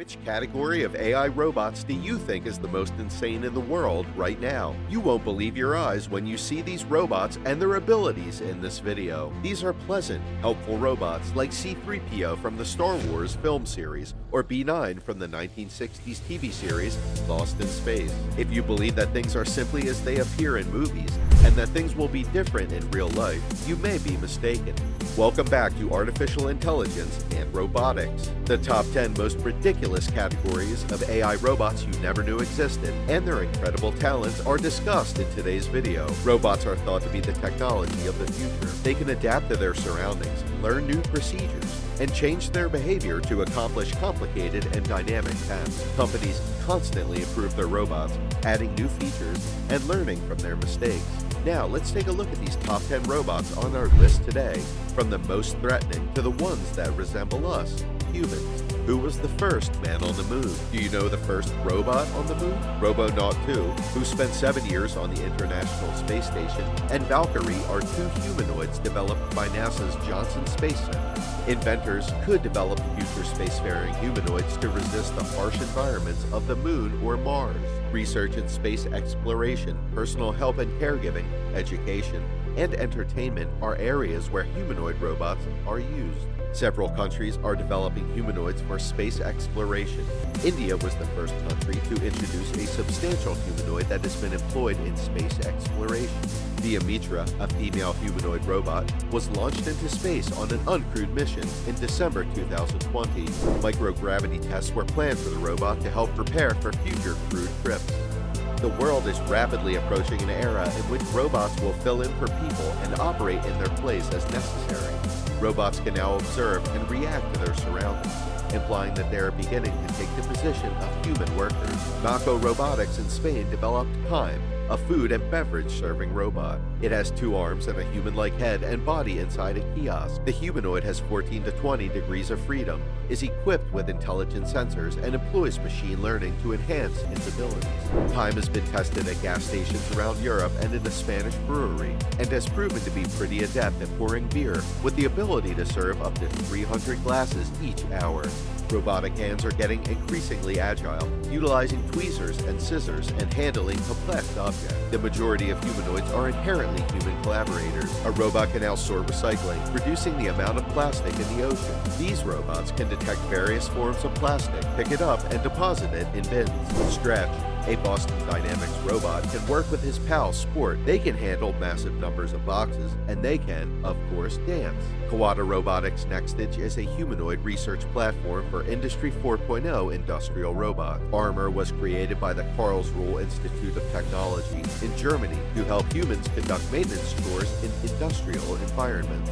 Which category of AI robots do you think is the most insane in the world right now? You won't believe your eyes when you see these robots and their abilities in this video. These are pleasant, helpful robots like C-3PO from the Star Wars film series or B-9 from the 1960s TV series Lost in Space. If you believe that things are simply as they appear in movies and that things will be different in real life, you may be mistaken. Welcome back to Artificial Intelligence and Robotics, the top 10 most ridiculous categories of AI robots you never knew existed, and their incredible talents are discussed in today's video. Robots are thought to be the technology of the future. They can adapt to their surroundings, learn new procedures, and change their behavior to accomplish complicated and dynamic tasks. Companies constantly improve their robots, adding new features and learning from their mistakes. Now, let's take a look at these top 10 robots on our list today, from the most threatening to the ones that resemble us, humans. Who was the first man on the moon? Do you know the first robot on the moon? Robonaut 2, who spent seven years on the International Space Station, and Valkyrie are two humanoids developed by NASA's Johnson Space Center. Inventors could develop future spacefaring humanoids to resist the harsh environments of the moon or Mars. Research in space exploration, personal help and caregiving, education, and entertainment are areas where humanoid robots are used. Several countries are developing humanoids for space exploration. India was the first country to introduce a substantial humanoid that has been employed in space exploration. Vyommitra, a female humanoid robot, was launched into space on an uncrewed mission in December 2020. Microgravity tests were planned for the robot to help prepare for future crewed trips. The world is rapidly approaching an era in which robots will fill in for people and operate in their place as necessary. Robots can now observe and react to their surroundings, implying that they are beginning to take the position of human workers. Macco Robotics in Spain developed Tima, a food and beverage serving robot. It has two arms and a human-like head and body inside a kiosk. The humanoid has 14 to 20 degrees of freedom, is equipped with intelligent sensors, and employs machine learning to enhance its abilities. Tima has been tested at gas stations around Europe and in a Spanish brewery, and has proven to be pretty adept at pouring beer, with the ability to serve up to 300 glasses each hour. Robotic hands are getting increasingly agile, utilizing tweezers and scissors and handling complex objects. The majority of humanoids are inherently human collaborators. A robot can sort recycling, reducing the amount of plastic in the ocean. These robots can detect various forms of plastic, pick it up, and deposit it in bins. Stretch, a Boston Dynamics robot can work with his pal Spot. They can handle massive numbers of boxes, and they can, of course, dance. Kawada Robotics Nextage is a humanoid research platform for Industry 4.0 industrial robots. ARMAR was created by the Karlsruhe Institute of Technology in Germany to help humans conduct maintenance chores in industrial environments.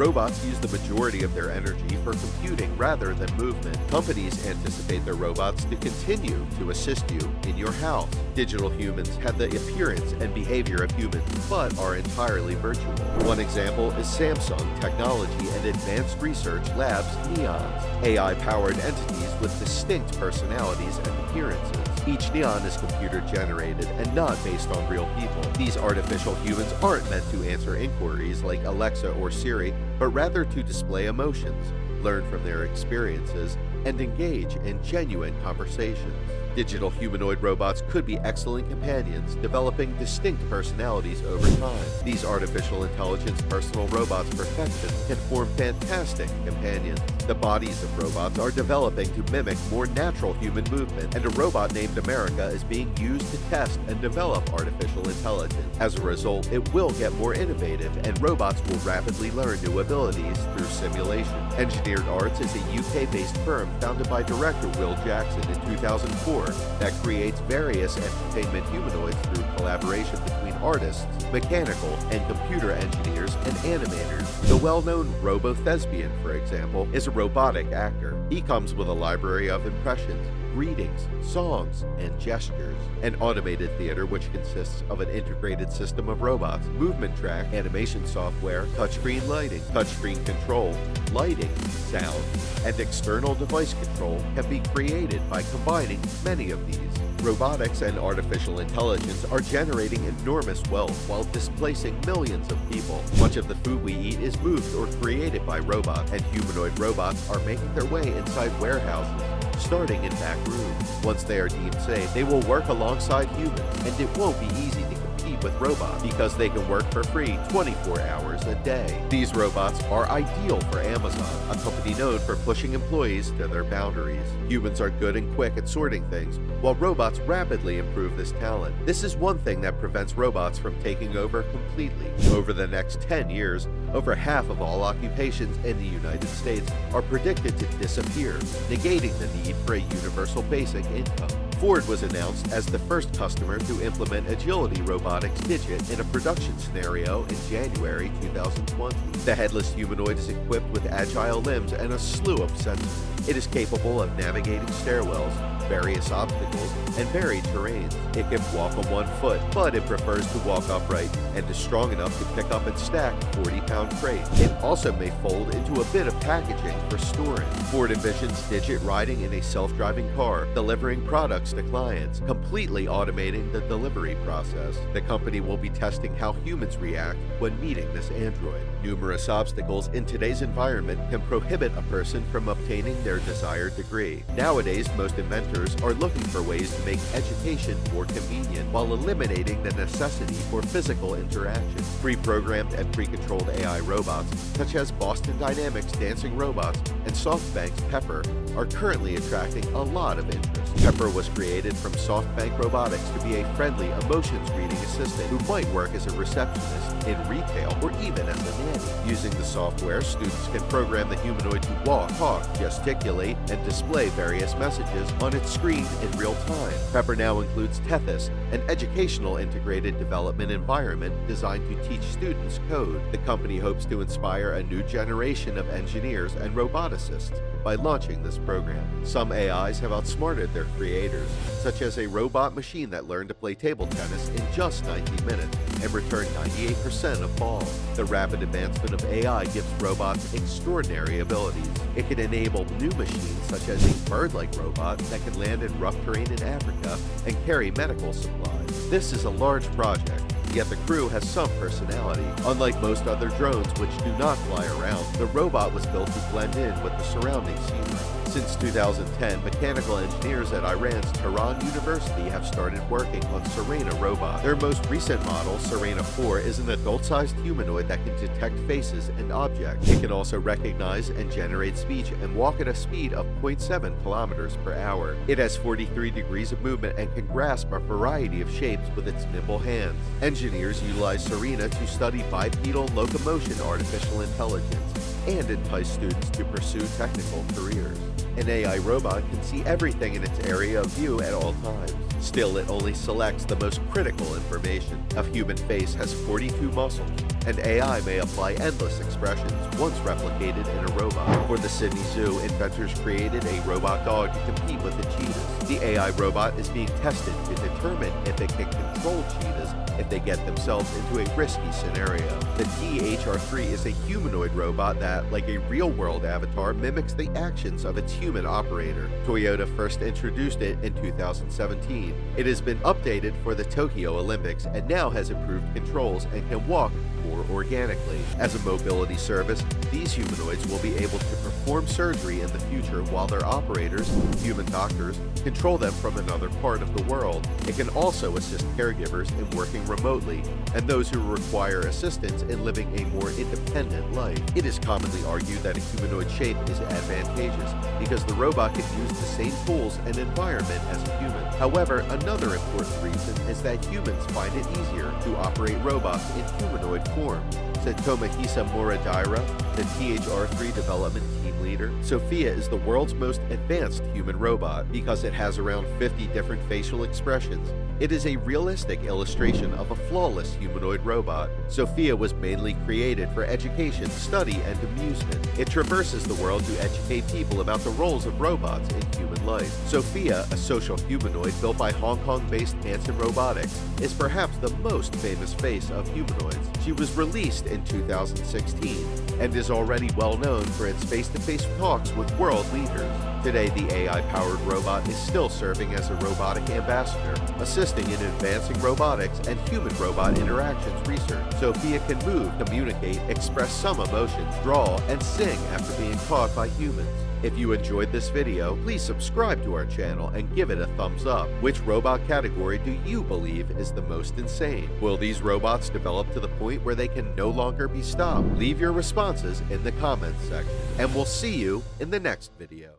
Robots use the majority of their energy for computing rather than movement. Companies anticipate their robots to continue to assist you in your house. Digital humans have the appearance and behavior of humans, but are entirely virtual. One example is Samsung Technology and Advanced Research Labs Neons, AI-powered entities with distinct personalities and appearances. Each neon is computer generated and not based on real people. These artificial humans aren't meant to answer inquiries like Alexa or Siri, but rather to display emotions, learn from their experiences, and engage in genuine conversations. Digital humanoid robots could be excellent companions, developing distinct personalities over time. These artificial intelligence personal robots' perfection can form fantastic companions. The bodies of robots are developing to mimic more natural human movement, and a robot named Ameca is being used to test and develop artificial intelligence. As a result, it will get more innovative, and robots will rapidly learn new abilities through simulation. Engineered Arts is a UK-based firm founded by director Will Jackson in 2004 that creates various entertainment humanoids through collaboration artists, mechanical and computer engineers, and animators. The well-known RoboThespian, for example, is a robotic actor. He comes with a library of impressions, greetings, songs, and gestures. An automated theater which consists of an integrated system of robots, movement track, animation software, touchscreen lighting, touchscreen control, lighting, sound, and external device control can be created by combining many of these. Robotics and artificial intelligence are generating enormous wealth while displacing millions of people. Much of the food we eat is moved or created by robots, and humanoid robots are making their way inside warehouses, starting in back rooms. Once they are deemed safe, they will work alongside humans, and it won't be easy to with robots because they can work for free 24 hours a day. These robots are ideal for Amazon, a company known for pushing employees to their boundaries. Humans are good and quick at sorting things, while robots rapidly improve this talent. This is one thing that prevents robots from taking over completely. Over the next 10 years, over half of all occupations in the United States are predicted to disappear, negating the need for a universal basic income. Ford was announced as the first customer to implement Agility Robotics Digit in a production scenario in January 2020. The headless humanoid is equipped with agile limbs and a slew of sensors. It is capable of navigating stairwells, various obstacles, and varied terrains. It can walk on one foot, but it prefers to walk upright and is strong enough to pick up and stack 40-pound crates. It also may fold into a bit of packaging for storing. Ford envisions Digit riding in a self-driving car, delivering products to clients, completely automating the delivery process. The company will be testing how humans react when meeting this android. Numerous obstacles in today's environment can prohibit a person from obtaining their desired degree. Nowadays, most inventors are looking for ways to make education more convenient while eliminating the necessity for physical interaction. Pre-programmed and pre-controlled AI robots, such as Boston Dynamics Dancing Robots and SoftBank's Pepper, are currently attracting a lot of interest. Pepper was created from SoftBank Robotics to be a friendly emotions reading assistant who might work as a receptionist in retail or even as a nanny. Using the software, students can program the humanoid to walk, talk, gesticulate, and display various messages on its screen in real time. Pepper now includes Tethys, an educational integrated development environment designed to teach students code. The company hopes to inspire a new generation of engineers and roboticists by launching this program. Some AIs have outsmarted their creators, such as a robot machine that learned to play table tennis in just 90 minutes and returned 98% of balls. The rapid advancement of AI gives robots extraordinary abilities. It can enable new machines such as a bird-like robot that can land in rough terrain in Africa and carry medical supplies. This is a large project, yet the crew has some personality. Unlike most other drones which do not fly around, the robot was built to blend in with the surrounding scenery. Since 2010, mechanical engineers at Iran's Tehran University have started working on Surena robot. Their most recent model, Surena 4, is an adult-sized humanoid that can detect faces and objects. It can also recognize and generate speech and walk at a speed of 0.7 kilometers per hour. It has 43 degrees of movement and can grasp a variety of shapes with its nimble hands. Engineers utilize Surena to study bipedal locomotion artificial intelligence and entice students to pursue technical careers. An AI robot can see everything in its area of view at all times. Still, it only selects the most critical information. A human face has 42 muscles, and AI may apply endless expressions once replicated in a robot. For the Sydney Zoo, inventors created a robot dog to compete with the cheetahs. The AI robot is being tested to determine if it can control cheetahs if they get themselves into a risky scenario. The T-HR3 is a humanoid robot that, like a real-world avatar, mimics the actions of its human operator. Toyota first introduced it in 2017. It has been updated for the Tokyo Olympics and now has improved controls and can walk more organically. As a mobility service, these humanoids will be able to perform surgery in the future while their operators, human doctors, control them from another part of the world. It can also assist caregivers in working remotely and those who require assistance in living a more independent life. It is commonly argued that a humanoid shape is advantageous because the robot can use the same tools and environment as a human. However, another important reason is that humans find it easier to operate robots in humanoid form, said Tomohisa Moridaira, the T-HR3 development leader. Sophia is the world's most advanced human robot because it has around 50 different facial expressions. It is a realistic illustration of a flawless humanoid robot. Sophia was mainly created for education, study, and amusement. It traverses the world to educate people about the roles of robots in human life. Sophia, a social humanoid built by Hong Kong-based Hanson Robotics, is perhaps the most famous face of humanoids. She was released in 2016 and is already well known for its face-to-face talks with world leaders. Today, the AI-powered robot is still serving as a robotic ambassador, assisting in advancing robotics and human-robot interactions research. Sophia can move, communicate, express some emotions, draw, and sing after being taught by humans. If you enjoyed this video, please subscribe to our channel and give it a thumbs up. Which robot category do you believe is the most insane? Will these robots develop to the point where they can no longer be stopped? Leave your responses in the comments section, and we'll see you in the next video.